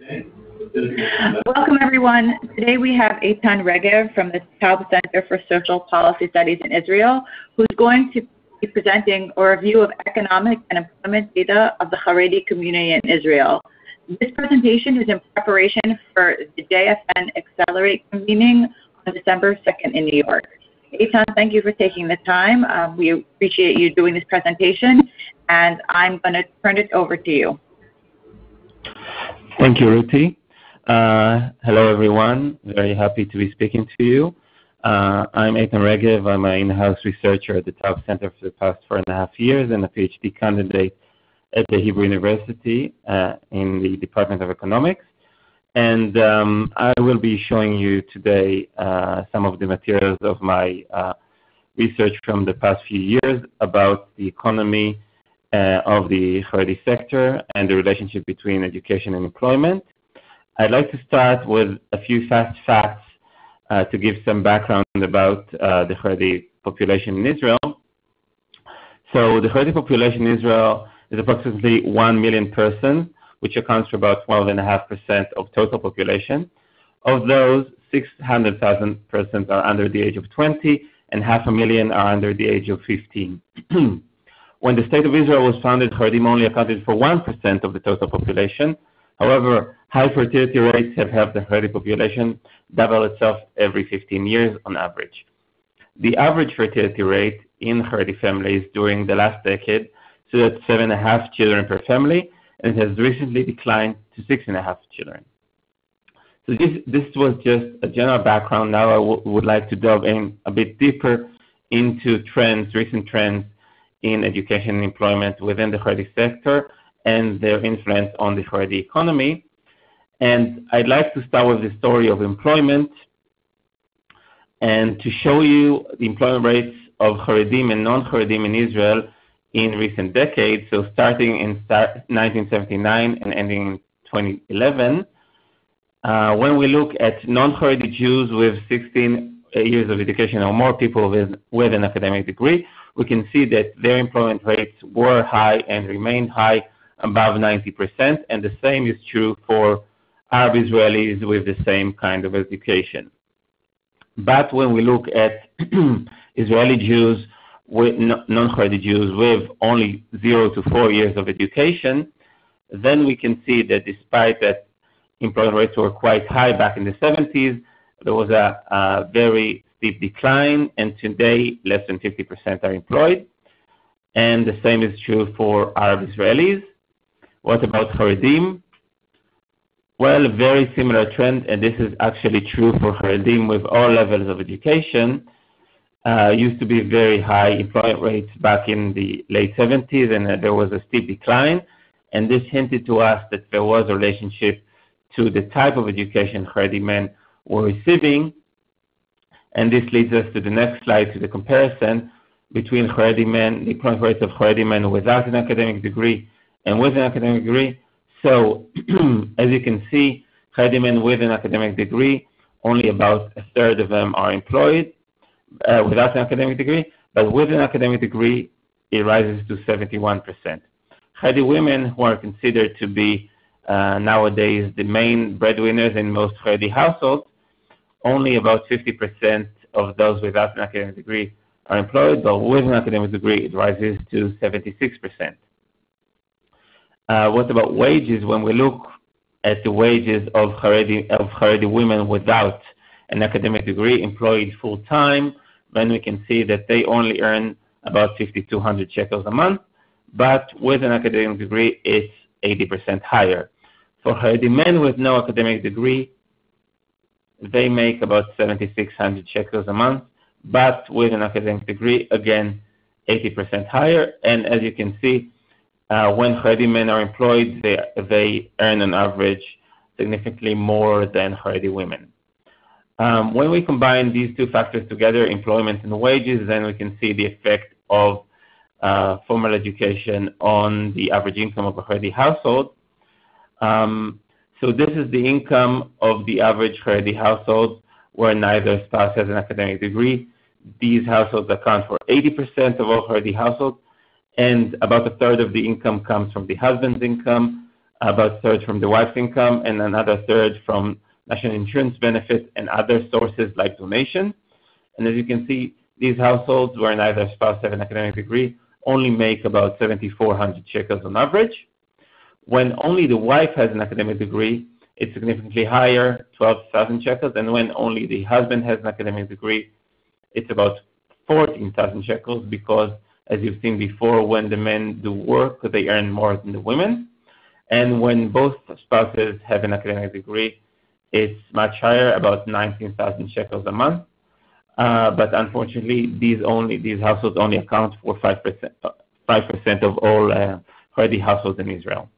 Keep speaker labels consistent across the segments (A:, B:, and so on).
A: Welcome, everyone. Today we have Eitan Regev from the Taub Center for Social Policy Studies in Israel, who's going to be presenting a review of economic and employment data of the Haredi community in Israel. This presentation is in preparation for the JFN Accelerate convening on December 2nd in New York. Eitan, thank you for taking the time. Um, we appreciate you doing this presentation, and I'm going to turn it over to you.
B: Thank you, Ruti. Uh, hello, everyone. Very happy to be speaking to you. Uh, I'm Eitan Regev. I'm an in-house researcher at the Taub Center for the past four and a half years and a PhD candidate at the Hebrew University uh, in the Department of Economics. And um, I will be showing you today uh, some of the materials of my uh, research from the past few years about the economy of the Haredi sector and the relationship between education and employment. I'd like to start with a few fast facts uh, to give some background about uh, the Haredi population in Israel. So the Haredi population in Israel is approximately 1 million persons, which accounts for about 12.5% of total population. Of those, 600,000 persons are under the age of 20 and half a million are under the age of 15. when the State of Israel was founded, Haredim only accounted for 1% of the total population, However, high fertility rates have helped the Haredi population double itself every 15 years on average. The average fertility rate in Haredi families during the last decade stood at 7.5 children per family, and it has recently declined to 6.5 children. So this, this was just a general background. Now I would like to delve in a bit deeper into trends, recent trends in education and employment within the Haredi sector, and their influence on the Haredi economy. And I'd like to start with the story of employment and to show you the employment rates of Haredim and non-Haredim in Israel in recent decades, so starting in 1979 and ending in 2011. Uh, when we look at non-Haredi Jews with 16 years of education or more people with, with an academic degree, we can see that their employment rates were high and remained high above 90%, and the same is true for Arab Israelis with the same kind of education. But when we look at Israeli Jews, non-Haredi Jews with only zero to four years of education, then we can see that despite that employment rates were quite high back in the 70s, there was a, a very steep decline, and today less than 50% are employed. And the same is true for Arab Israelis. What about Haredim? Well, very similar trend, and this is actually true for Haredim with all levels of education. Uh, used to be very high employment rates back in the late 70s, and uh, there was a steep decline. And this hinted to us that there was a relationship to the type of education Haredi men were receiving. And this leads us to the next slide, to the comparison between Haredi men, the employment rates of Haredi men without an academic degree and with an academic degree. So, as you can see, men with an academic degree, only about a third of them are employed uh, without an academic degree, but with an academic degree, it rises to 71%. Haredi women, who are considered to be uh, nowadays the main breadwinners in most Haredi households, only about 50% of those without an academic degree are employed, but with an academic degree, it rises to 76%. Uh, what about wages? When we look at the wages of Haredi, of Haredi women without an academic degree employed full time, then we can see that they only earn about 5,200 shekels a month, but with an academic degree, it's 80% higher. For Haredi men with no academic degree, they make about 7,600 shekels a month, but with an academic degree, again, 80% higher. And as you can see, uh, when Haredi men are employed, they, earn on average significantly more than Haredi women. Um, when we combine these two factors together, employment and wages, then we can see the effect of uh, formal education on the average income of a Haredi household. So this is the income of the average Haredi household where neither spouse has an academic degree. These households account for 80% of all Haredi households, and about a third of the income comes from the husband's income. about a third from the wife's income, and another third from national insurance benefits and other sources like donation. And as you can see, these households where neither spouse have an academic degree only make about 7,400 shekels on average. When only the wife has an academic degree, it's significantly higher, 12,000 shekels, and when only the husband has an academic degree, it's about 14,000 shekels because, as you've seen before, when the men do work, they earn more than the women. And when both spouses have an academic degree, it's much higher, about 19,000 shekels a month. Uh, but unfortunately, these only these households only account for 5% of all Haredi households in Israel.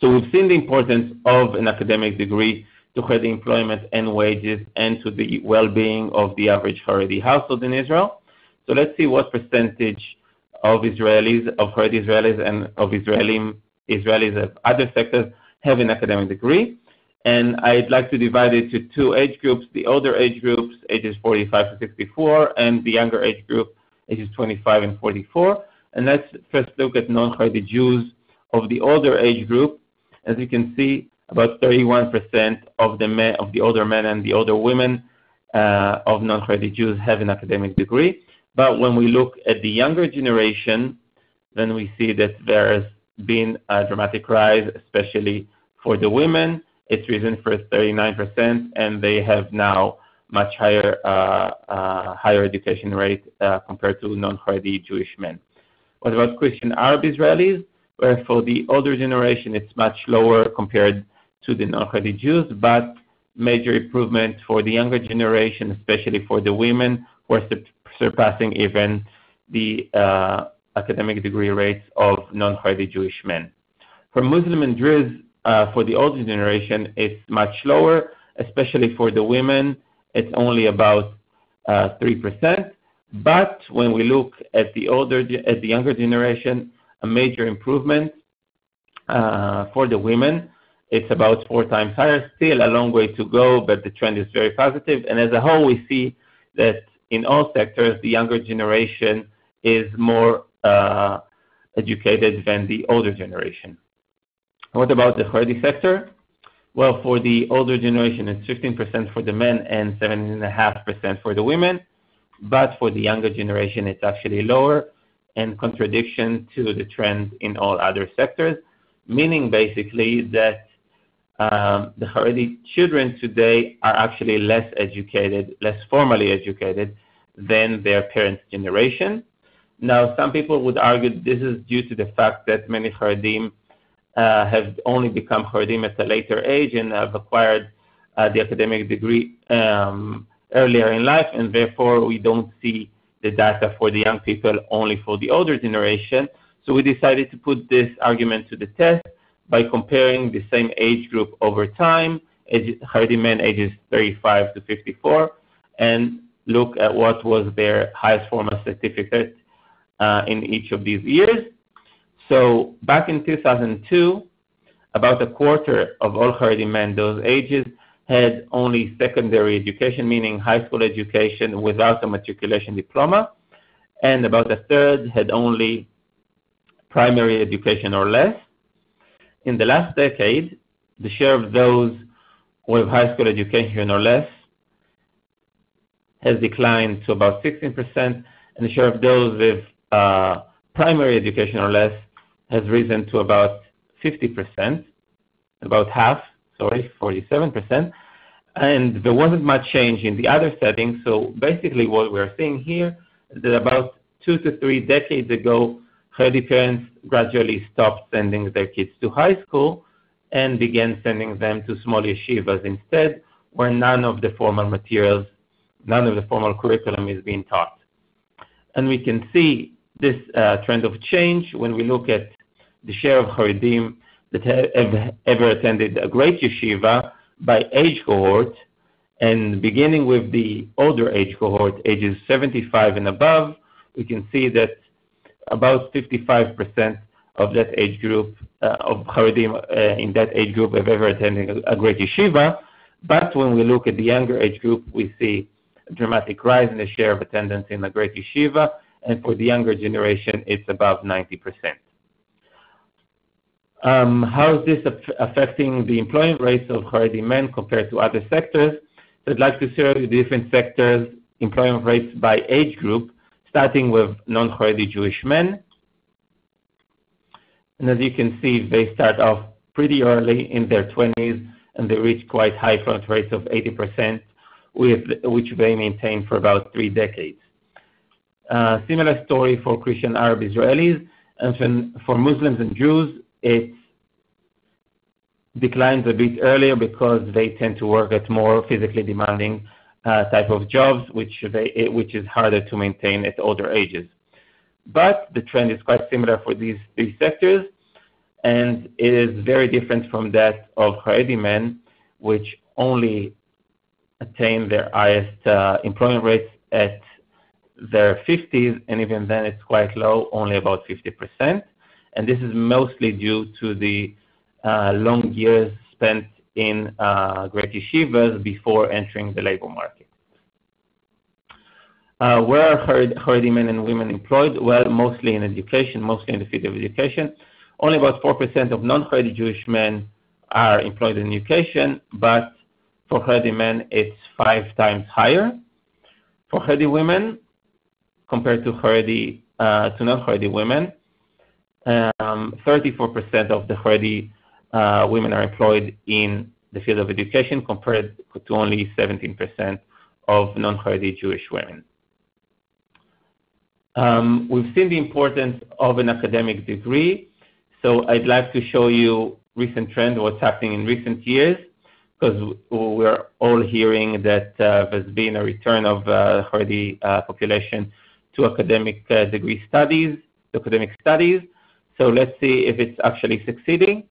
B: So we've seen the importance of an academic degree to Haredi employment and wages and to the well-being of the average Haredi household in Israel. So let's see what percentage of Israelis, of Haredi Israelis, and of Israelis of other sectors have an academic degree. And I'd like to divide it to two age groups: the older age groups, ages 45 to 64, and the younger age group, ages 25 and 44. And Let's first look at non-Haredi Jews of the older age group. As you can see, about 31% of the older men and the older women uh, of non-Haredi Jews have an academic degree. But when we look at the younger generation, then we see that there has been a dramatic rise, especially for the women. It's risen for 39%, and they have now much higher uh, uh, education rate compared to non-Haredi Jewish men. What about Christian Arab Israelis? For the older generation, it's much lower compared to the non-Haredi Jews, but major improvement for the younger generation, especially for the women, who are surpassing even the uh, academic degree rates of non-Haredi Jewish men. For Muslim and Druze, uh, for the older generation, it's much lower, especially for the women. It's only about uh, 3%. But when we look at the older at the younger generation, a major improvement uh, for the women, it's about four times higher. Still a long way to go, but the trend is very positive. And as a whole, we see that in all sectors, the younger generation is more uh, educated than the older generation. What about the Haredi sector? Well, for the older generation, it's 15% for the men and 7.5% for the women. But for the younger generation, it's actually lower, in contradiction to the trend in all other sectors, meaning basically that um, the Haredi children today are actually less educated, less formally educated than their parents' generation. Now, some people would argue this is due to the fact that many Haredim uh, have only become Haredim at a later age and have acquired uh, the academic degree um, earlier in life, and therefore we don't see the data for the young people, only for the older generation. So we decided to put this argument to the test by comparing the same age group over time, Haredi men ages 35 to 54, and look at what was their highest formal certificate uh, in each of these years. So back in 2002, about a quarter of all Haredi men those ages had only secondary education, meaning high school education without a matriculation diploma, and about a third had only primary education or less. In the last decade, the share of those with high school education or less has declined to about 16%, and the share of those with uh, primary education or less has risen to about 50%, about half, sorry, 47%. And there wasn't much change in the other settings. So basically, what we're seeing here is that about two to three decades ago, Haredi parents gradually stopped sending their kids to high school and began sending them to small yeshivas instead, where none of the formal materials, none of the formal curriculum is being taught. And we can see this uh, trend of change when we look at the share of Haredim that have ever attended a great yeshiva by age cohort, and beginning with the older age cohort, ages 75 and above, we can see that about 55% of that age group uh, of Haredim uh, in that age group have ever attended a great yeshiva. But when we look at the younger age group, we see a dramatic rise in the share of attendance in a great yeshiva, and for the younger generation, it's above 90%. Um, how is this affecting the employment rates of Haredi men compared to other sectors? I'd like to you the different sectors' employment rates by age group, starting with non-Haredi Jewish men. And as you can see, they start off pretty early in their 20s, and they reach quite high employment rates of 80%, which they maintain for about three decades. Uh, similar story for Christian Arab Israelis. And for Muslims and Druze, it declines a bit earlier because they tend to work at more physically demanding uh, type of jobs, which is harder to maintain at older ages. But the trend is quite similar for these three sectors, and it is very different from that of Haredi men, which only attain their highest uh, employment rates at their 50s, and even then it's quite low, only about 50%. And this is mostly due to the uh, long years spent in uh, great yeshivas before entering the labor market. Uh, where are Haredi men and women employed? Well, mostly in education, mostly in the field of education. Only about 4% of non-Haredi Jewish men are employed in education, but for Haredi men, it's five times higher. For Haredi women, compared to non-Haredi women, Um, 34% of the Haredi uh, women are employed in the field of education, compared to only 17% of non-Haredi Jewish women. Um, we've seen the importance of an academic degree, so I'd like to show you recent trend, what's happening in recent years, because we're all hearing that uh, there's been a return of uh, Haredi population to academic degree studies, academic studies. So let's see if it's actually succeeding.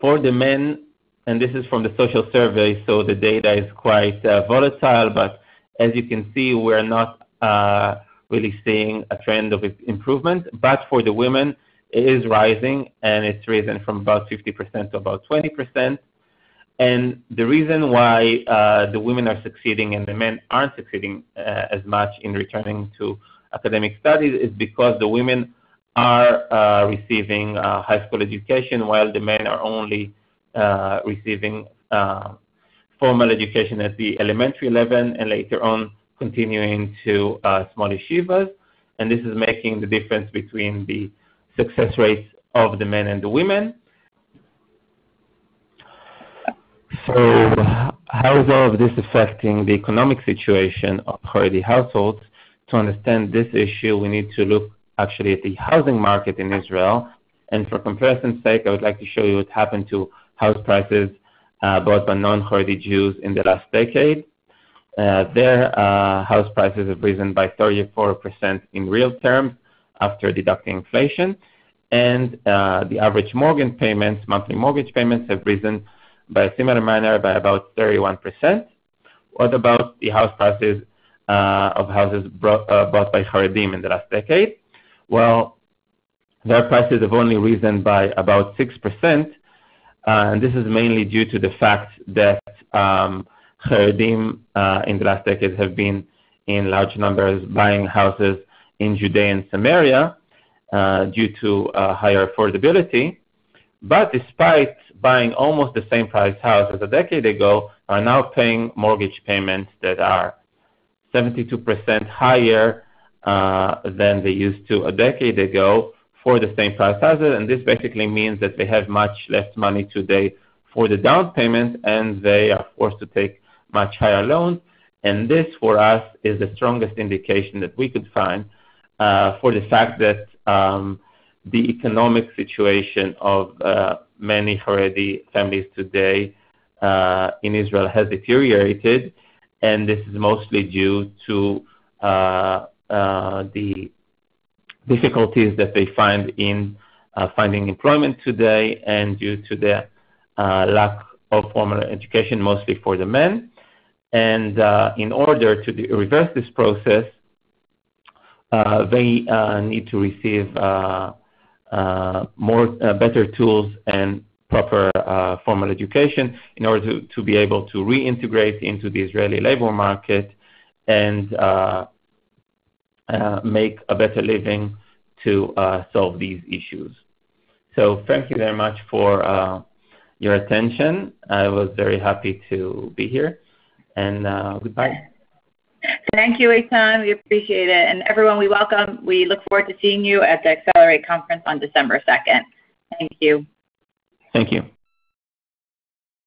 B: For the men, and this is from the social survey, so the data is quite uh, volatile, but as you can see, we're not uh, really seeing a trend of improvement. But for the women, it is rising, and it's risen from about 50% to about 20%. And the reason why uh, the women are succeeding and the men aren't succeeding as much in returning to academic studies is because the women are uh, receiving uh, high school education, while the men are only uh, receiving formal education at the elementary level and later on continuing to small yeshivas. And this is making the difference between the success rates of the men and the women. So how is all of this affecting the economic situation of Haredi households? To understand this issue, we need to look actually at the housing market in Israel. And for comparison's sake, I would like to show you what happened to house prices uh, bought by non-Haredi Jews in the last decade. Uh, Their uh, house prices have risen by 34% in real terms after deducting inflation. And uh the average mortgage payments, monthly mortgage payments, have risen by a similar manner by about 31%. What about the house prices of houses bought by Haredim in the last decade? Well, their prices have only risen by about 6%, and this is mainly due to the fact that um, Haredim uh, in the last decade have been in large numbers buying houses in Judea and Samaria uh, due to uh, higher affordability. But despite buying almost the same price house as a decade ago, are now paying mortgage payments that are 72% higher Uh, than they used to a decade ago for the same price houses. This basically means that they have much less money today for the down payment, and they are forced to take much higher loans. And this, for us, is the strongest indication that we could find uh, for the fact that um, the economic situation of uh, many Haredi families today in Israel has deteriorated, and this is mostly due to Uh, the difficulties that they find in uh, finding employment today and due to the uh, lack of formal education, mostly for the men. And uh in order to reverse this process, they need to receive more, better tools and proper formal education in order to be able to reintegrate into the Israeli labor market and make a better living to solve these issues. So thank you very much for uh, your attention. I was very happy to be here, and uh, goodbye.
A: Thank you, Eitan. We appreciate it. And everyone, we welcome, we look forward to seeing you at the Accelerate conference on December 2nd. Thank you.
B: Thank you.